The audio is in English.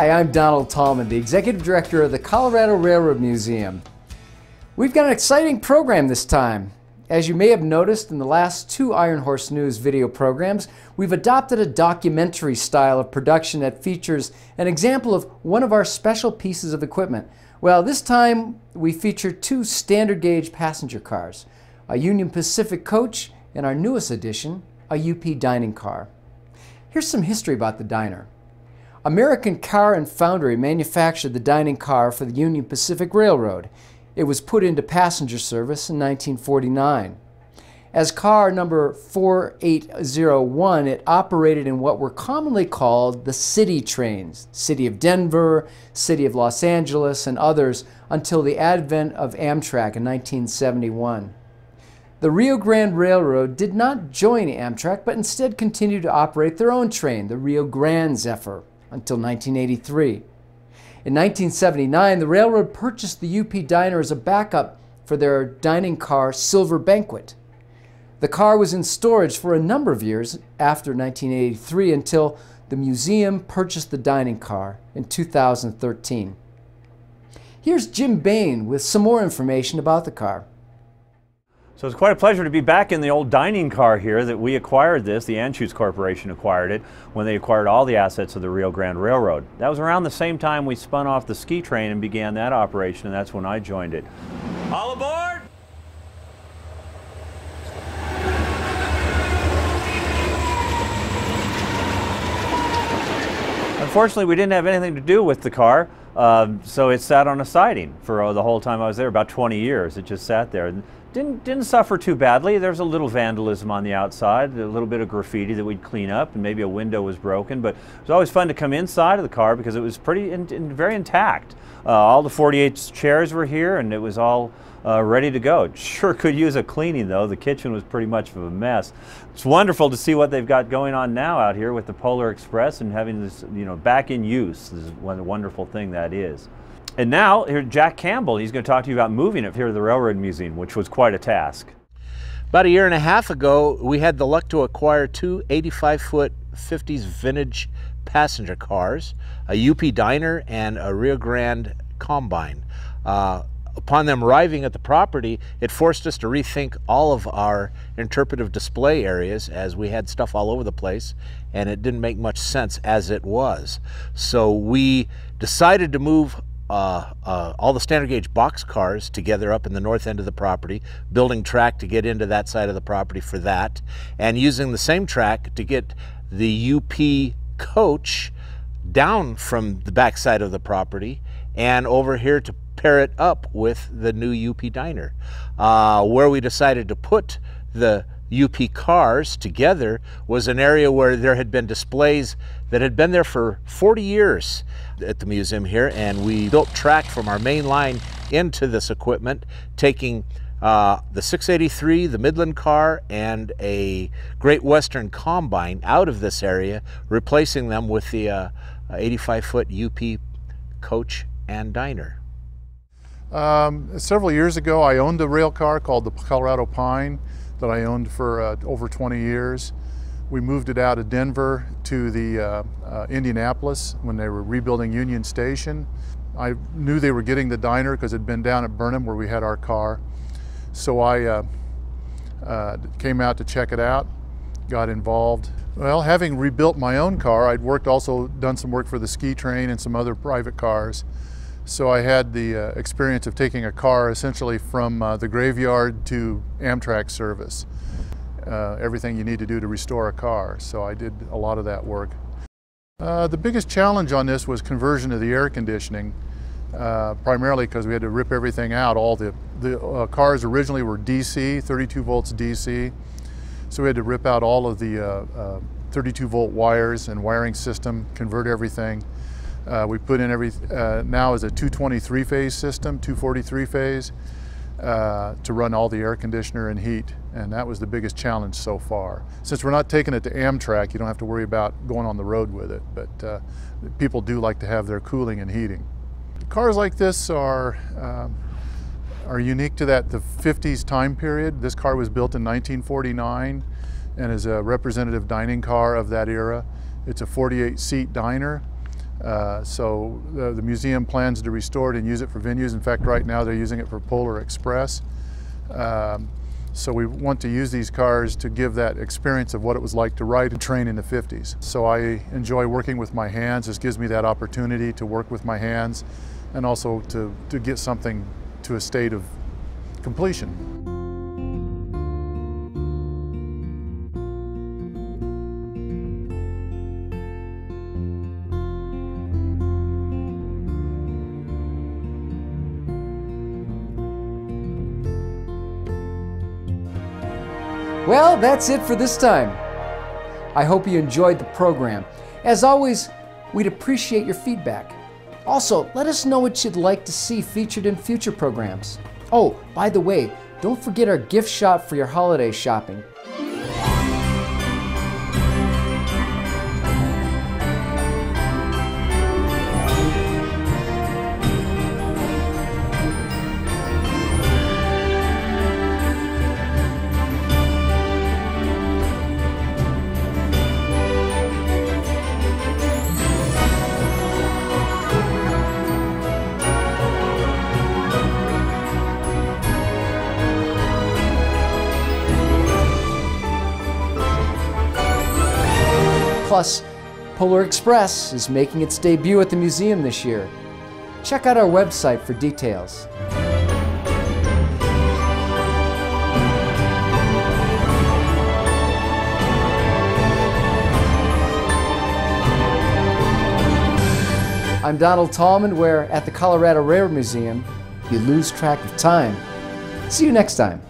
Hi, I'm Donald Tallman, the Executive Director of the Colorado Railroad Museum. We've got an exciting program this time. As you may have noticed in the last two Iron Horse News video programs, we've adopted a documentary style of production that features an example of one of our special pieces of equipment. Well, this time we feature two standard gauge passenger cars, a Union Pacific coach and our newest addition, a UP dining car. Here's some history about the diner. American Car and Foundry manufactured the dining car for the Union Pacific Railroad. It was put into passenger service in 1949. As car number 4801, it operated in what were commonly called the city trains, City of Denver, City of Los Angeles, and others until the advent of Amtrak in 1971. The Rio Grande Railroad did not join Amtrak, but instead continued to operate their own train, the Rio Grande Zephyr, until 1983. In 1979, the railroad purchased the UP Diner as a backup for their dining car Silver Banquet. The car was in storage for a number of years after 1983 until the museum purchased the dining car in 2013. Here's Jim Bain with some more information about the car. So it's quite a pleasure to be back in the old dining car here that we acquired this, the Anschutz Corporation acquired it when they acquired all the assets of the Rio Grande Railroad. That was around the same time we spun off the ski train and began that operation and that's when I joined it. All aboard! Unfortunately, we didn't have anything to do with the car, uh, so it sat on a siding for uh, the whole time I was there, about 20 years. It just sat there didn't didn't suffer too badly. There's a little vandalism on the outside, a little bit of graffiti that we'd clean up, and maybe a window was broken. But it was always fun to come inside of the car because it was pretty in, in very intact. Uh, all the 48 chairs were here, and it was all uh, ready to go. Sure could use a cleaning though. The kitchen was pretty much of a mess. It's wonderful to see what they've got going on now out here with the Polar Express and having this, you know, back in use. This is one wonderful thing that is. And now, here Jack Campbell, he's going to talk to you about moving it here to the Railroad Museum, which was quite a task. About a year and a half ago, we had the luck to acquire two 85-foot 50s vintage passenger cars, a UP Diner and a Rio Grande Combine. Uh, upon them arriving at the property, it forced us to rethink all of our interpretive display areas as we had stuff all over the place and it didn't make much sense as it was. So we decided to move uh, uh, all the standard gauge box cars together up in the north end of the property, building track to get into that side of the property for that, and using the same track to get the UP coach down from the back side of the property and over here to pair it up with the new UP diner. Uh, where we decided to put the UP cars together was an area where there had been displays that had been there for 40 years at the museum here and we built track from our main line into this equipment taking uh, the 683, the Midland car, and a Great Western Combine out of this area, replacing them with the 85-foot uh, UP coach and diner. Um, several years ago, I owned a rail car called the Colorado Pine that I owned for uh, over 20 years. We moved it out of Denver to the uh, uh, Indianapolis when they were rebuilding Union Station. I knew they were getting the diner because it had been down at Burnham where we had our car. So I uh, uh, came out to check it out, got involved. Well, having rebuilt my own car, I'd worked also done some work for the ski train and some other private cars. So I had the uh, experience of taking a car essentially from uh, the graveyard to Amtrak service. Uh, everything you need to do to restore a car. So I did a lot of that work. Uh, the biggest challenge on this was conversion of the air conditioning, uh, primarily because we had to rip everything out. All the, the uh, cars originally were DC, 32 volts DC. So we had to rip out all of the 32 volt wires and wiring system, convert everything. Uh, we put in every, uh, now is a 223 phase system, 243 phase, uh, to run all the air conditioner and heat. And that was the biggest challenge so far. Since we're not taking it to Amtrak, you don't have to worry about going on the road with it, but uh, people do like to have their cooling and heating. Cars like this are, um, are unique to that, the 50s time period. This car was built in 1949 and is a representative dining car of that era. It's a 48 seat diner Uh, so the, the, museum plans to restore it and use it for venues. In fact, right now they're using it for Polar Express. Um, so we want to use these cars to give that experience of what it was like to ride and train in the 50s. So I enjoy working with my hands. This gives me that opportunity to work with my hands and also to, to get something to a state of completion. Well, that's it for this time. I hope you enjoyed the program. As always, we'd appreciate your feedback. Also, let us know what you'd like to see featured in future programs. Oh, by the way, don't forget our gift shop for your holiday shopping. Plus, Polar Express is making its debut at the museum this year. Check out our website for details. I'm Donald Tallman, where at the Colorado Railroad Museum, you lose track of time. See you next time.